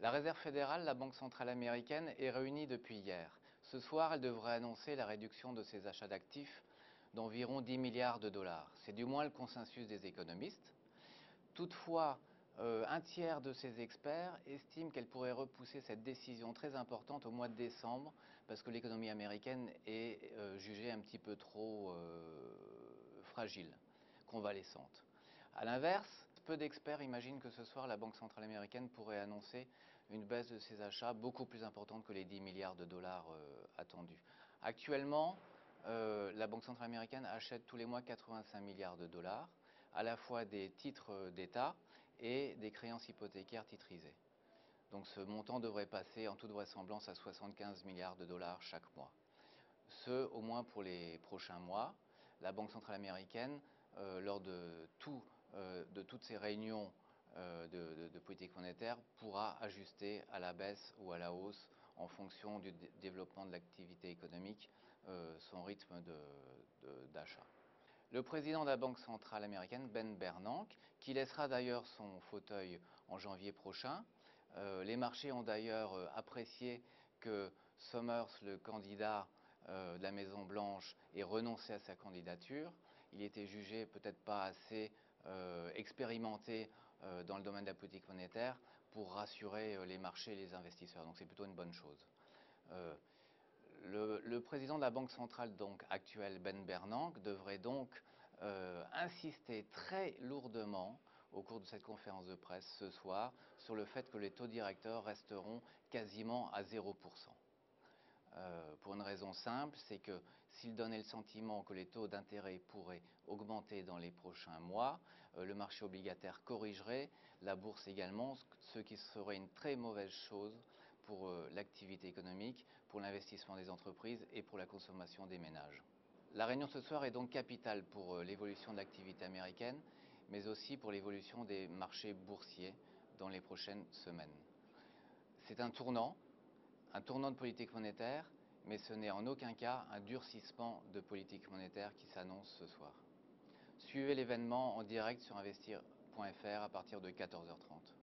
La Réserve fédérale, la Banque centrale américaine, est réunie depuis hier. Ce soir, elle devrait annoncer la réduction de ses achats d'actifs d'environ 10 milliards de dollars. C'est du moins le consensus des économistes. Toutefois, euh, un tiers de ces experts estiment qu'elle pourrait repousser cette décision très importante au mois de décembre parce que l'économie américaine est euh, jugée un petit peu trop euh, fragile, convalescente. A l'inverse, peu d'experts imaginent que ce soir, la Banque centrale américaine pourrait annoncer une baisse de ses achats beaucoup plus importante que les 10 milliards de dollars euh, attendus. Actuellement, euh, la Banque centrale américaine achète tous les mois 85 milliards de dollars, à la fois des titres d'État et des créances hypothécaires titrisées. Donc ce montant devrait passer en toute vraisemblance à 75 milliards de dollars chaque mois. Ce, au moins pour les prochains mois. La Banque centrale américaine, euh, lors de tout euh, toutes ces réunions euh, de, politique monétaire pourra ajuster à la baisse ou à la hausse en fonction du développement de l'activité économique euh, son rythme d'achat. Le président de la Banque centrale américaine, Ben Bernanke, qui laissera d'ailleurs son fauteuil en janvier prochain, les marchés ont d'ailleurs apprécié que Summers, le candidat de la Maison Blanche, ait renoncé à sa candidature. Il était jugé peut-être pas assez euh, expérimenté euh, dans le domaine de la politique monétaire pour rassurer euh, les marchés et les investisseurs. Donc c'est plutôt une bonne chose. Le, président de la Banque centrale actuelle, Ben Bernanke, devrait donc insister très lourdement au cours de cette conférence de presse ce soir sur le fait que les taux directeurs resteront quasiment à 0%. Euh, pour une raison simple, c'est que s'il donnait le sentiment que les taux d'intérêt pourraient augmenter dans les prochains mois, euh, le marché obligataire corrigerait, la bourse également, ce qui serait une très mauvaise chose pour euh, l'activité économique, pour l'investissement des entreprises et pour la consommation des ménages. La réunion ce soir est donc capitale pour l'évolution de l'activité américaine, mais aussi pour l'évolution des marchés boursiers dans les prochaines semaines. C'est un tournant un tournant de politique monétaire, mais ce n'est en aucun cas un durcissement de politique monétaire qui s'annonce ce soir. Suivez l'événement en direct sur investir.fr à partir de 14h30.